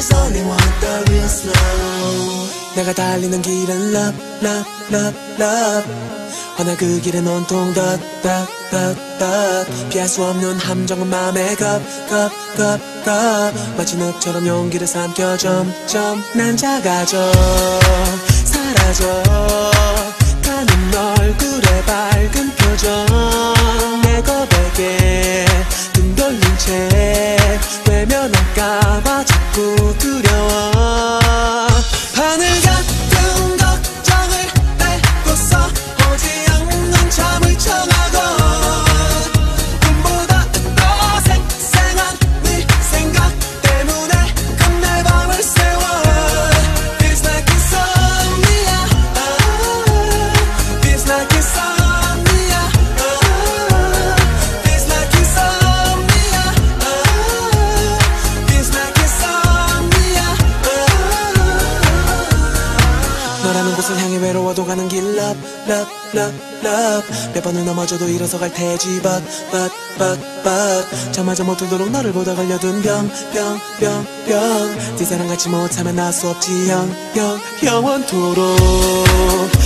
There's only one, the real slow. 내가 달리는 길은 love, love, love, love. 허나 그 길은 온통 덧, 덧, 덧, 덧. 피할 수 없는 함정은 맘에 겁, 겁, 겁, 겁. 마치 늪처럼 용기를 삼켜 점점 난 작아져, 사라져. 너라는 곳을 향해 외로워도 가는 길. Love love love love. 몇 번을 넘어져도 일어서 갈 테지. But but but but. 저마저 못 들도록 너를 보다 걸려둔 병 병 병병. 네 사랑 같이 못하면 나수 없지. 영 영 영원토록 죽도록